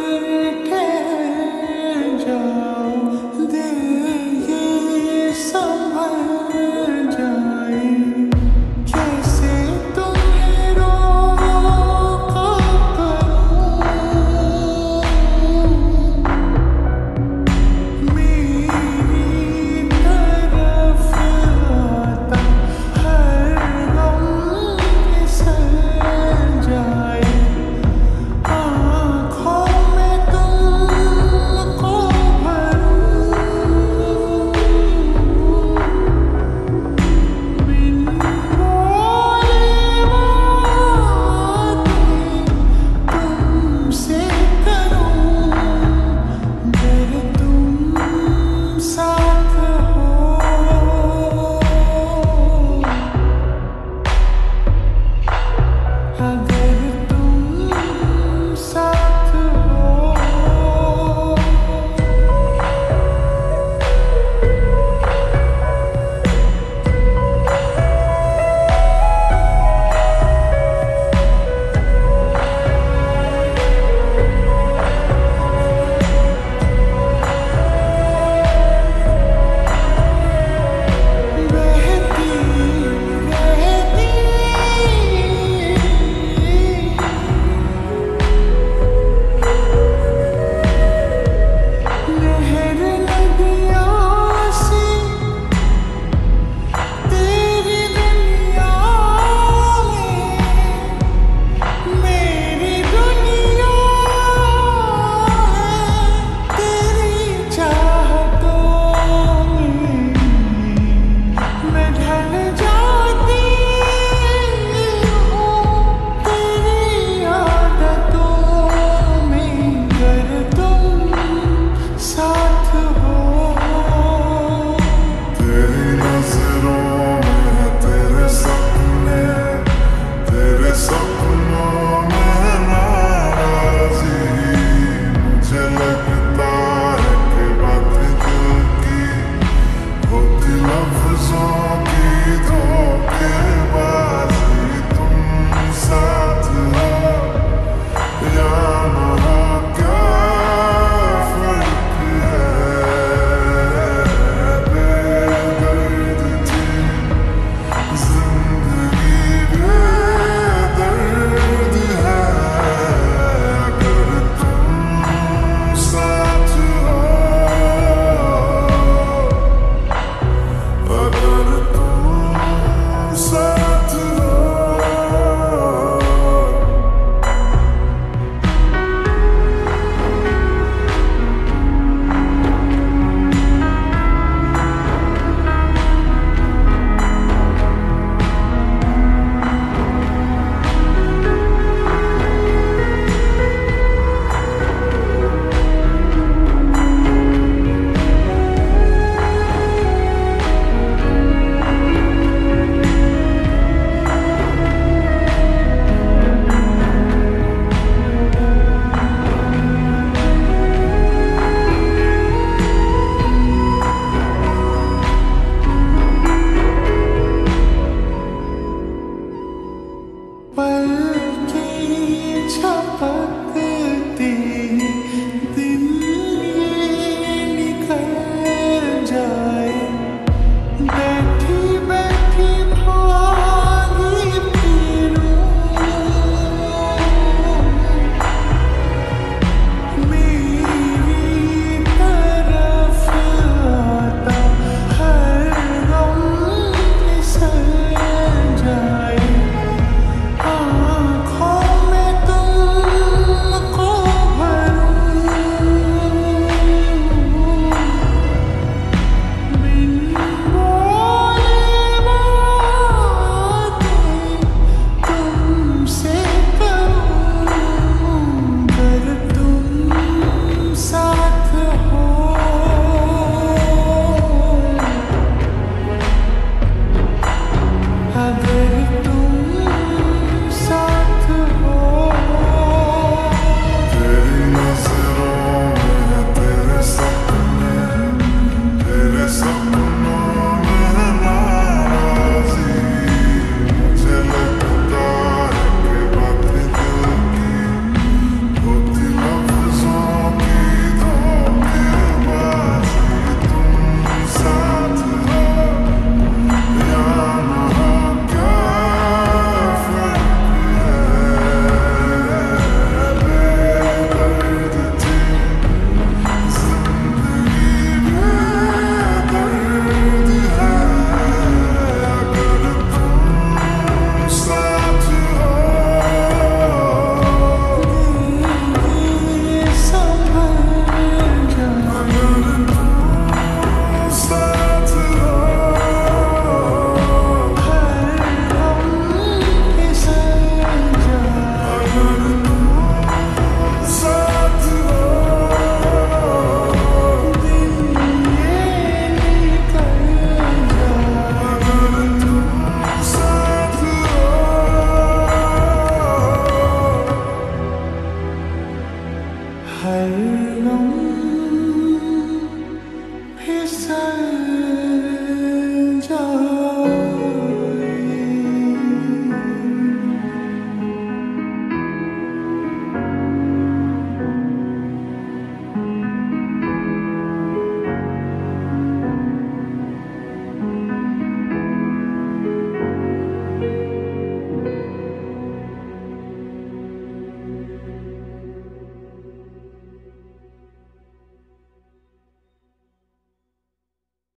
붉게 져 Amen.